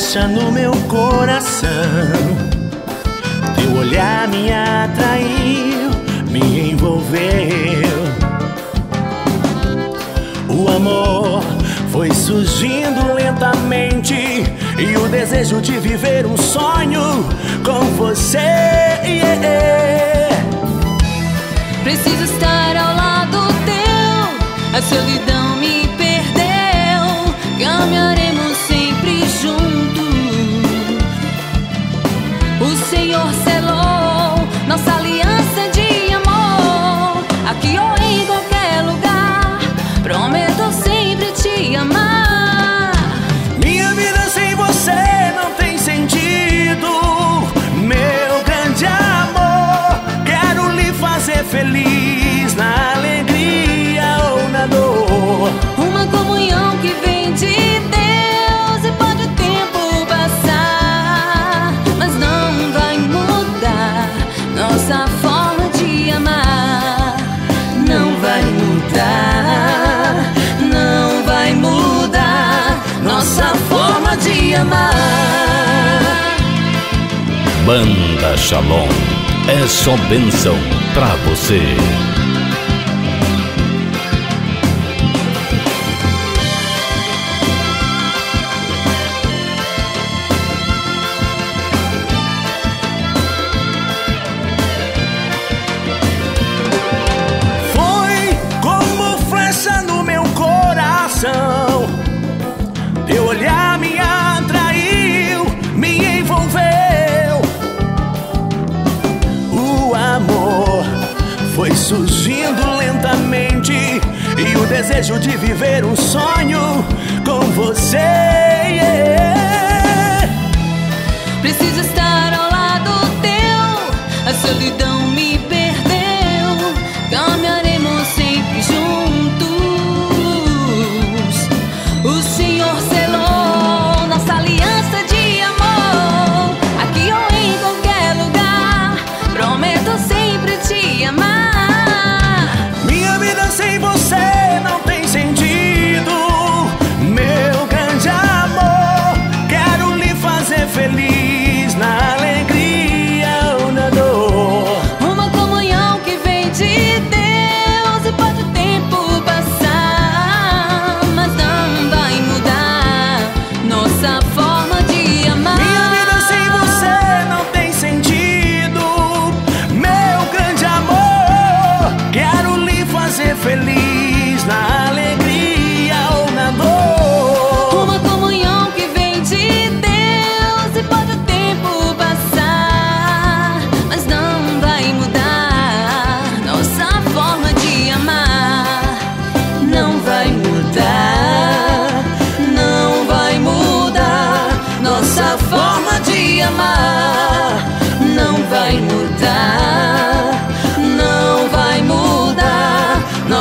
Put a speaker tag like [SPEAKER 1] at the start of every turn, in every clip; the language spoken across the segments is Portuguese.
[SPEAKER 1] no meu coração. Teu olhar me atraiu, me envolveu. O amor foi surgindo lentamente e o desejo de viver um sonho com você. Yeah.
[SPEAKER 2] Preciso estar ao lado teu, a solidão. amar.
[SPEAKER 3] Banda Shalom é só bênção pra você.
[SPEAKER 1] desejo de viver um sonho com você.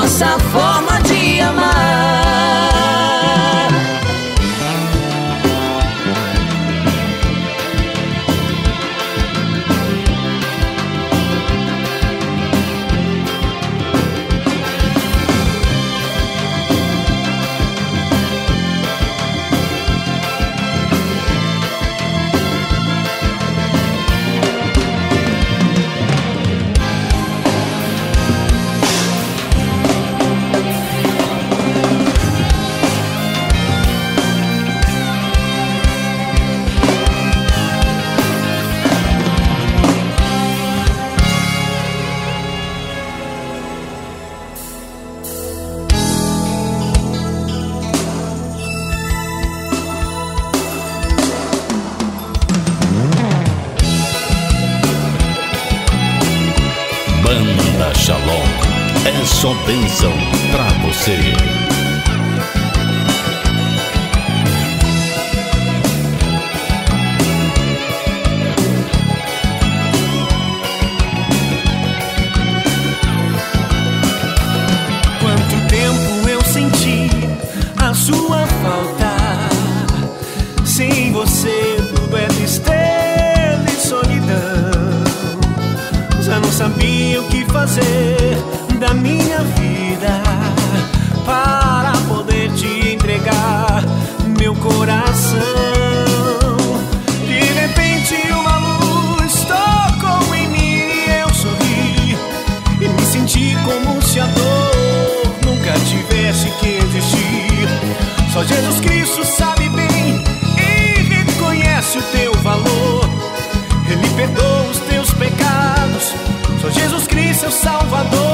[SPEAKER 2] myself
[SPEAKER 3] só bênção pra você.
[SPEAKER 4] Quanto tempo eu senti a sua falta. Sem você, tudo é tristeza e solidão. Já não sabia o que fazer da minha vida para poder te entregar meu coração. De repente uma luz tocou em mim e eu sorri e me senti como se a dor nunca tivesse que existir. Só Jesus Cristo sabe bem e reconhece o teu valor. Ele perdoa os teus pecados. Só Jesus Cristo é o Salvador.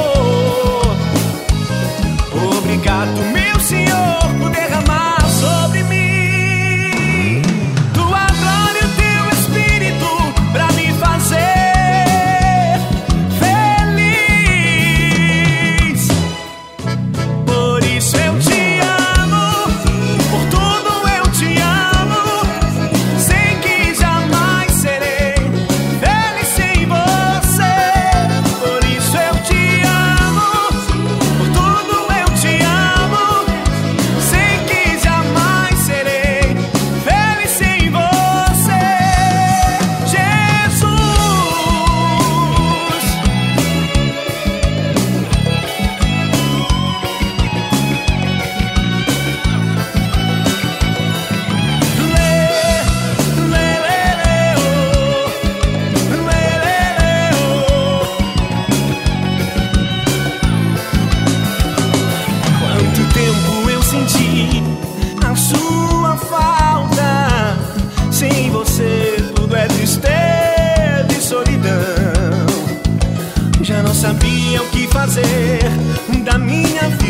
[SPEAKER 4] sabiam o que fazer da minha vida.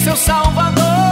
[SPEAKER 4] seu Salvador.